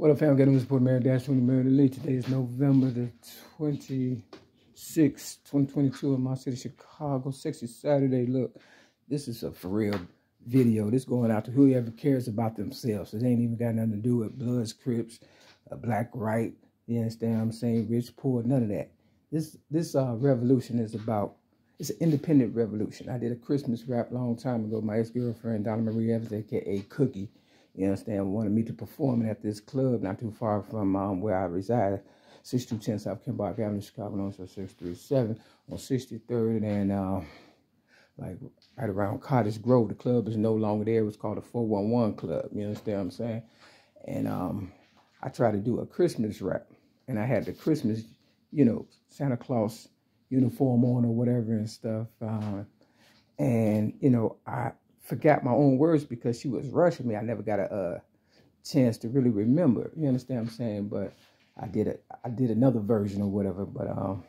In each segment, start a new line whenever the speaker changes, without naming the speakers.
What up, fam? Got to support Mary Dash 20 Mary Lee. Today is November the 26th, 2022 in my city, Chicago. Sexy Saturday. Look, this is a for real video. This going out to whoever cares about themselves. It ain't even got nothing to do with Bloods, Crips, uh, Black, Right. You understand what I'm saying? Rich, poor, none of that. This this uh, revolution is about, it's an independent revolution. I did a Christmas rap long time ago. My ex-girlfriend, Donna Marie Evans, aka Cookie, you understand, wanted me to perform at this club not too far from um, where I reside, 6210 South Kimball Avenue, Chicago, known as 637 on 63rd and uh, like right around Cottage Grove. The club is no longer there. It was called the 411 Club. You understand what I'm saying? And um, I tried to do a Christmas rap, and I had the Christmas, you know, Santa Claus uniform on or whatever and stuff. Uh, and you know, I forgot my own words because she was rushing me. I never got a, chance to really remember. You understand what I'm saying? But I did it. I did another version or whatever. But um,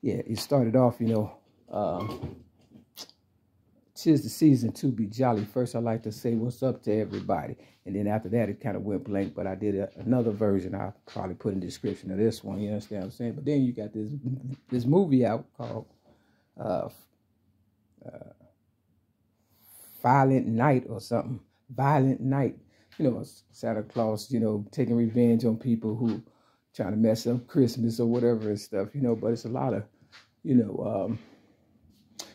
yeah, it started off, you know, um, tis the season to be jolly. First, I like to say what's up to everybody, and then after that, it kind of went blank. But I did a, another version. I'll probably put in the description of this one. You understand what I'm saying? But then you got this this movie out called. Uh, uh, Violent Night or something. Violent Night. You know, Santa Claus, you know, taking revenge on people who trying to mess up Christmas or whatever and stuff, you know, but it's a lot of, you know, um,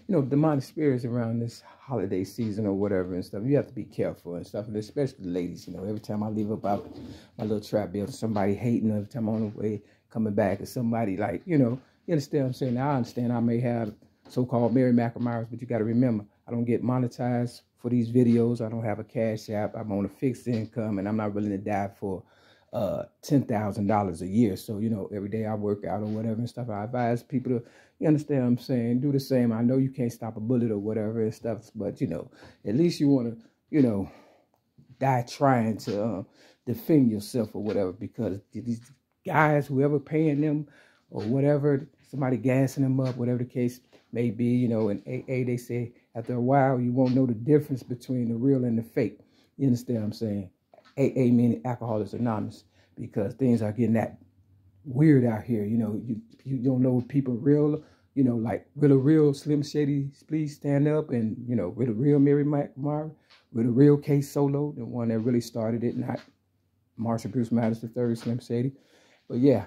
you know, demonic spirits around this holiday season or whatever and stuff. You have to be careful and stuff, and especially the ladies. You know, every time I leave about my little trap building, somebody hating. Every time I'm on the way coming back, and somebody like, you know, you understand what I'm saying? Now I understand I may have so-called Mary McNamara's, but you got to remember, I don't get monetized for these videos. I don't have a cash app. I'm on a fixed income, and I'm not willing to die for uh, $10,000 a year. So, you know, every day I work out or whatever and stuff. I advise people to, you understand what I'm saying, do the same. I know you can't stop a bullet or whatever and stuff, but, you know, at least you want to, you know, die trying to uh, defend yourself or whatever because these guys, whoever paying them or whatever, somebody gassing them up, whatever the case may be, you know, in AA, they say after a while, you won't know the difference between the real and the fake. You understand what I'm saying? AA meaning Alcoholics Anonymous because things are getting that weird out here. You know, you you don't know people real, you know, like a real Slim Shady, please stand up, and you know, with a real Mary with a real Case Solo, the one that really started it, not Marshall Bruce the third, Slim Shady. But yeah,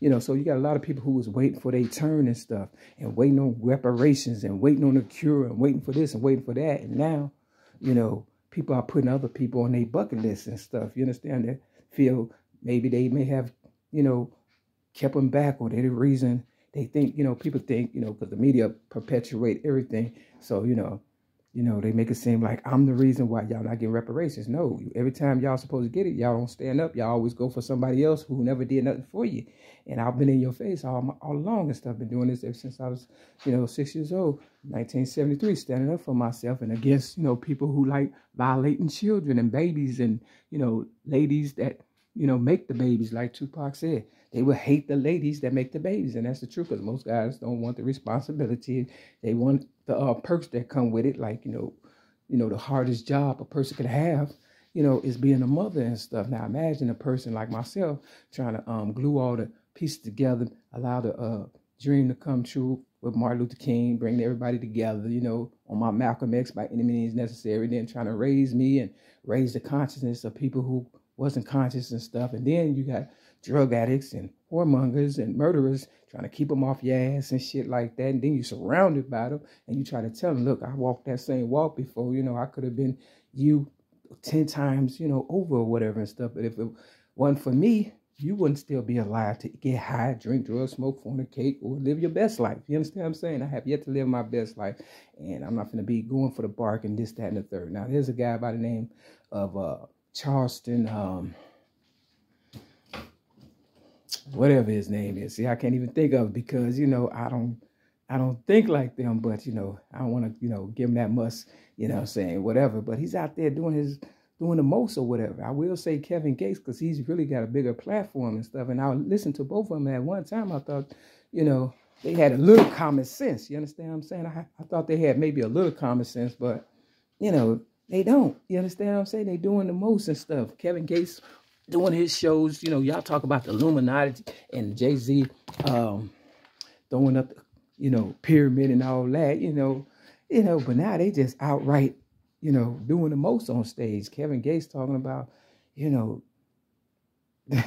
you know, so you got a lot of people who was waiting for their turn and stuff and waiting on reparations and waiting on a cure and waiting for this and waiting for that. And now, you know, people are putting other people on their bucket list and stuff. You understand that? Feel maybe they may have, you know, kept them back or the reason they think, you know, people think, you know, because the media perpetuate everything. So, you know, you know, they make it seem like I'm the reason why y'all not getting reparations. No, every time y'all supposed to get it, y'all don't stand up. Y'all always go for somebody else who never did nothing for you. And I've been in your face all, all along and stuff. Been doing this ever since I was, you know, six years old, 1973, standing up for myself and against, you know, people who like violating children and babies and, you know, ladies that, you know, make the babies, like Tupac said. They will hate the ladies that make the babies. And that's the truth because most guys don't want the responsibility. They want the uh, perks that come with it, like, you know, you know, the hardest job a person could have, you know, is being a mother and stuff. Now imagine a person like myself trying to um, glue all the pieces together, allow the uh, dream to come true with Martin Luther King, bring everybody together, you know, on my Malcolm X by any means necessary, then trying to raise me and raise the consciousness of people who wasn't conscious and stuff. And then you got drug addicts and whoremongers and murderers trying to keep them off your ass and shit like that. And then you're surrounded by them and you try to tell them, look, I walked that same walk before, you know, I could have been you 10 times, you know, over or whatever and stuff. But if it wasn't for me, you wouldn't still be alive to get high, drink, drugs, smoke, fornicate, or live your best life. You understand what I'm saying? I have yet to live my best life, and I'm not going to be going for the bark and this, that, and the third. Now, there's a guy by the name of uh, Charleston, um, whatever his name is. See, I can't even think of it because you know I don't, I don't think like them. But you know, I don't want to, you know, give him that must, you know, I'm saying whatever. But he's out there doing his, doing the most or whatever. I will say Kevin Gates because he's really got a bigger platform and stuff. And I listened to both of them at one time. I thought, you know, they had a little common sense. You understand what I'm saying? I, I thought they had maybe a little common sense, but you know, they don't. You understand what I'm saying? They doing the most and stuff. Kevin Gates doing his shows. You know, y'all talk about the Illuminati and Jay Z um, throwing up, you know, pyramid and all that. You know, you know, but now they just outright, you know, doing the most on stage. Kevin Gates talking about, you know,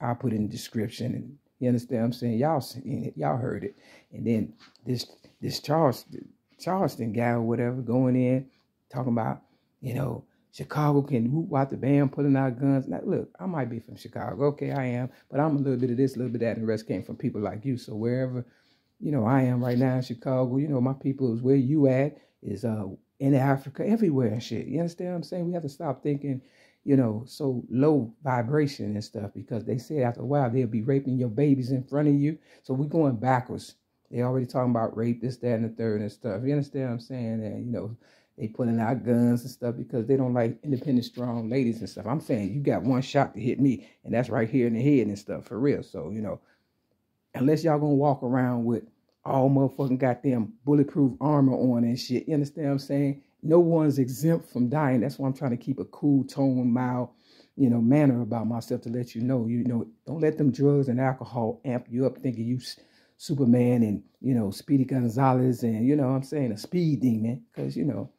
I'll put in the description and you understand what I'm saying? Y'all seen it, y'all heard it. And then this this Charleston Charleston guy or whatever going in talking about, you know, Chicago can whoop out the band pulling out guns. Now look, I might be from Chicago. Okay, I am, but I'm a little bit of this, a little bit of that, and the rest came from people like you. So wherever, you know, I am right now in Chicago, you know, my people is where you at, is uh in Africa, everywhere and shit. You understand what I'm saying? We have to stop thinking you know, so low vibration and stuff because they said after a while they'll be raping your babies in front of you. So we're going backwards. They already talking about rape, this, that, and the third and stuff. You understand what I'm saying? And you know, they pulling out guns and stuff because they don't like independent, strong ladies and stuff. I'm saying you got one shot to hit me, and that's right here in the head and stuff for real. So you know, unless y'all gonna walk around with all motherfucking goddamn bulletproof armor on and shit, you understand what I'm saying? no one's exempt from dying. That's why I'm trying to keep a cool tone, mild, you know, manner about myself to let you know, you know, don't let them drugs and alcohol amp you up thinking you Superman and, you know, Speedy Gonzalez and, you know I'm saying, a speed demon. Because, you know,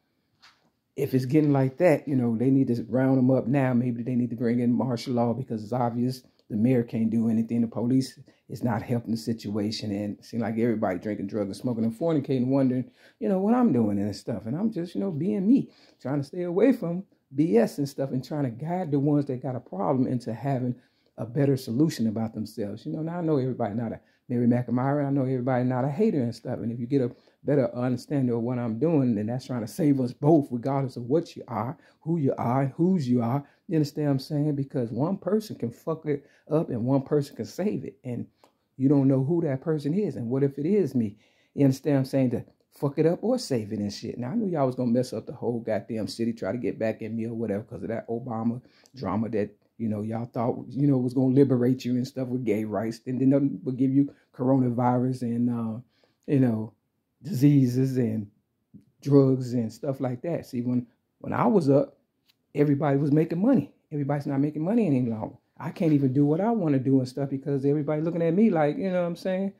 if it's getting like that, you know, they need to round them up now. Maybe they need to bring in martial law because it's obvious the mayor can't do anything. The police is not helping the situation. And it seems like everybody drinking drugs and smoking and fornicating, wondering, you know, what I'm doing and stuff. And I'm just, you know, being me, trying to stay away from BS and stuff and trying to guide the ones that got a problem into having a better solution about themselves. You know, now I know everybody not a Mary McNamara. I know everybody not a hater and stuff. And if you get a better understanding of what I'm doing, then that's trying to save us both, regardless of what you are, who you are, whose you are. You understand what I'm saying? Because one person can fuck it up and one person can save it. And you don't know who that person is. And what if it is me? You understand what I'm saying? To fuck it up or save it and shit. Now, I knew y'all was going to mess up the whole goddamn city, try to get back at me or whatever because of that Obama drama that, you know, y'all thought, you know, was going to liberate you and stuff with gay rights. And then nothing would give you coronavirus and, uh, you know, diseases and drugs and stuff like that. See, when, when I was up, everybody was making money. Everybody's not making money any longer. I can't even do what I want to do and stuff because everybody looking at me like, you know what I'm saying?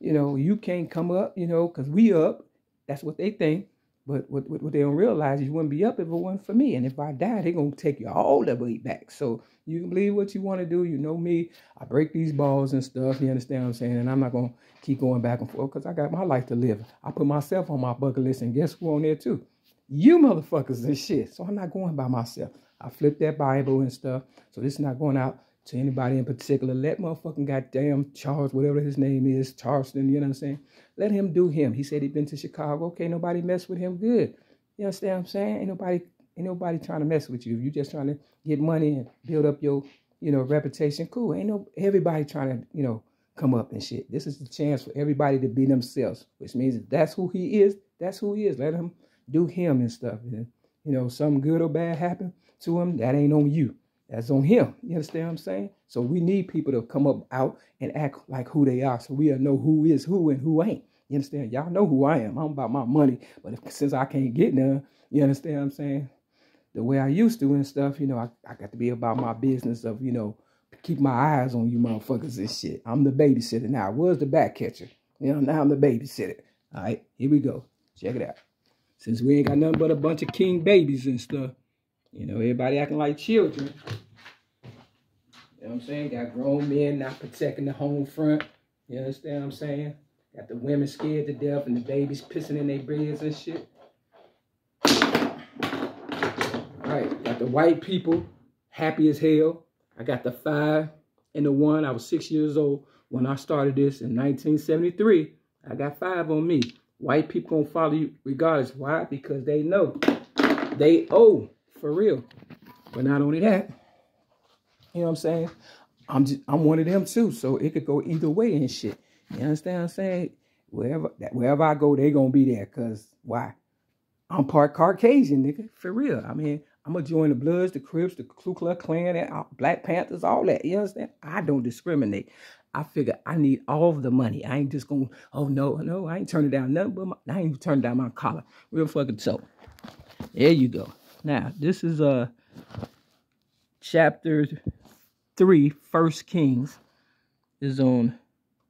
You know, you can't come up, you know, because we up. That's what they think. But what, what, what, they don't realize is you wouldn't be up if it wasn't for me. And if I die, they're going to take you all the way back. So you can believe what you want to do. You know me. I break these balls and stuff. You understand what I'm saying? And I'm not going to keep going back and forth because I got my life to live. I put myself on my bucket list. And guess who on there too? You motherfuckers and shit. So I'm not going by myself. I flipped that Bible and stuff. So this is not going out to anybody in particular. Let motherfucking goddamn Charles, whatever his name is, Charleston, you know what I'm saying? Let him do him. He said he been to Chicago. Okay, nobody mess with him. Good. You understand what I'm saying? Ain't nobody, ain't nobody trying to mess with you. You just trying to get money and build up your, you know, reputation, cool. Ain't no everybody trying to, you know, come up and shit. This is the chance for everybody to be themselves, which means if that's who he is, that's who he is. Let him do him and stuff. And, you know, something good or bad happen, to him, that ain't on you. That's on him. You understand what I'm saying? So we need people to come up out and act like who they are so we'll know who is who and who ain't. You understand? Y'all know who I am. I'm about my money. But if, since I can't get none, you understand what I'm saying? The way I used to and stuff, you know, I, I got to be about my business of, you know, keep my eyes on you motherfuckers and shit. I'm the babysitter now. I was the back catcher. You know, now I'm the babysitter. All right, here we go. Check it out. Since we ain't got nothing but a bunch of king babies and stuff, you know, everybody acting like children. You know what I'm saying? Got grown men not protecting the home front. You understand what I'm saying? Got the women scared to death and the babies pissing in their beds and shit. All right, got the white people happy as hell. I got the five and the one. I was six years old when I started this in 1973. I got five on me. White people gonna follow you regardless. Why? Because they know they owe for real. But not only that, you know what I'm saying? I'm just I'm one of them too. So it could go either way and shit. You understand what I'm saying? Wherever that, wherever I go, they gonna be there. Cause why? I'm part Caucasian, nigga. For real. I mean, I'm gonna join the Bloods, the Crips, the Ku Klux Klan, and Black Panthers, all that. You understand? I don't discriminate. I figure I need all the money. I ain't just gonna, oh no, no, I ain't turning down nothing but my, I ain't turning down my collar. Real fucking so. There you go. Now, this is uh chapter 3, First Kings is on,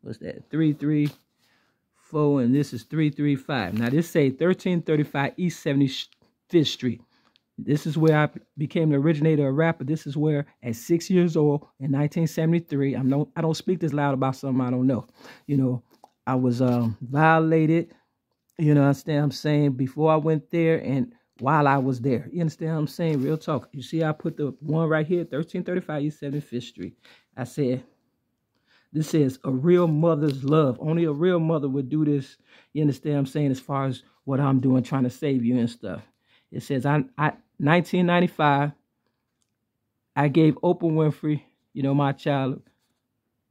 what's that, 334, and this is 335. Now, this say 1335 East 75th Street. This is where I became the originator of rapper. This is where, at six years old in 1973, I'm no, I don't speak this loud about something I don't know. You know, I was um, violated. You know, understand I'm saying before I went there and while I was there. You understand what I'm saying? Real talk. You see, I put the one right here, 1335 East 75th Street. I said, this says a real mother's love. Only a real mother would do this. You understand I'm saying? As far as what I'm doing, trying to save you and stuff. It says, I, I 1995, I gave Oprah Winfrey, you know, my child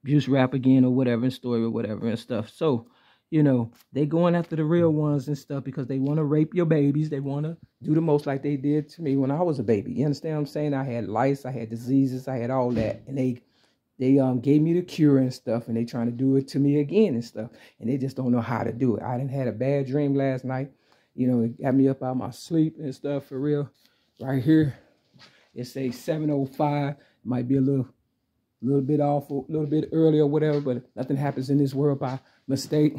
abuse rap again or whatever, and story or whatever and stuff. So, you know, they going after the real ones and stuff because they want to rape your babies. They want to do the most like they did to me when I was a baby. You understand what I'm saying? I had lice, I had diseases, I had all that. And they they um gave me the cure and stuff and they trying to do it to me again and stuff. And they just don't know how to do it. I didn't had a bad dream last night. You know, it got me up out my sleep and stuff for real. Right here, it says 705. It might be a little little bit off, a little bit early or whatever, but nothing happens in this world by mistake.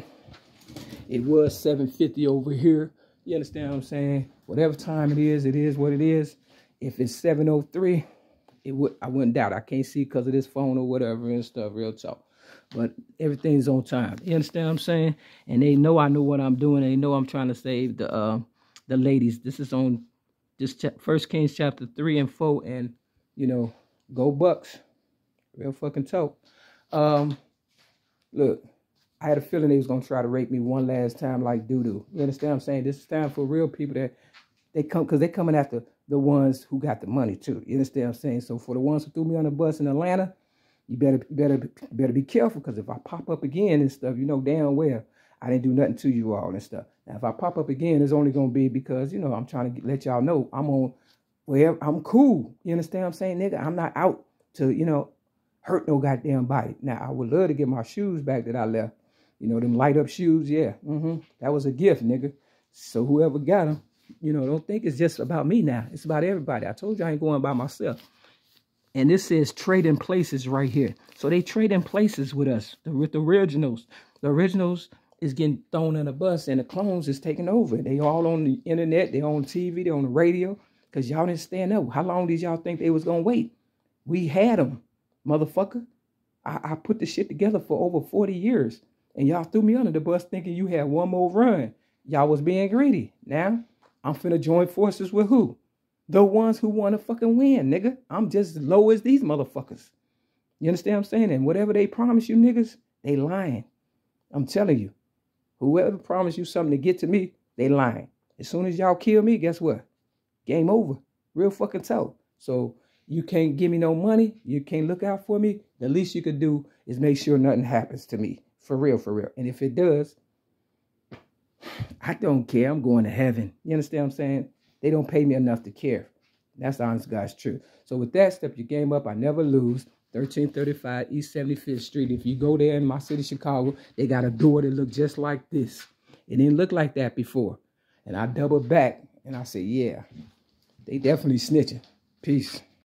It was 750 over here. You understand what I'm saying? Whatever time it is, it is what it is. If it's 703, it would I wouldn't doubt. I can't see because of this phone or whatever and stuff, real talk. But everything's on time. You understand what I'm saying? And they know I know what I'm doing. They know I'm trying to save the uh, the ladies. This is on this First Kings chapter three and four, and you know, go Bucks, real fucking talk. Um, look, I had a feeling they was gonna try to rape me one last time, like doo doo. You understand what I'm saying? This is time for real people that they come because they're coming after the ones who got the money too. You understand what I'm saying? So for the ones who threw me on the bus in Atlanta, you better better better be careful because if I pop up again and stuff, you know damn well I didn't do nothing to you all and stuff. Now if I pop up again, it's only gonna be because you know I'm trying to let y'all know I'm on where I'm cool. You understand what I'm saying, nigga? I'm not out to you know hurt no goddamn body. Now I would love to get my shoes back that I left. You know them light up shoes, yeah. Mm-hmm. That was a gift, nigga. So whoever got them, you know, don't think it's just about me now. It's about everybody. I told you I ain't going by myself. And this says trading places right here. So they trading places with us, the, with the originals. The originals is getting thrown in a bus and the clones is taking over. They all on the internet, they on TV, they on the radio. Because y'all didn't stand up. How long did y'all think they was going to wait? We had them, motherfucker. I, I put the shit together for over 40 years. And y'all threw me under the bus thinking you had one more run. Y'all was being greedy. Now, I'm finna join forces with who? The ones who want to fucking win, nigga. I'm just as low as these motherfuckers. You understand what I'm saying? And whatever they promise you, niggas, they lying. I'm telling you. Whoever promised you something to get to me, they lying. As soon as y'all kill me, guess what? Game over. Real fucking talk. So you can't give me no money. You can't look out for me. The least you could do is make sure nothing happens to me. For real, for real. And if it does, I don't care. I'm going to heaven. You understand what I'm saying? They don't pay me enough to care. That's honest God's truth. So with that, step your game up. I never lose. 1335 East 75th Street. If you go there in my city, Chicago, they got a door that look just like this. It didn't look like that before. And I double back and I say, yeah, they definitely snitching. Peace.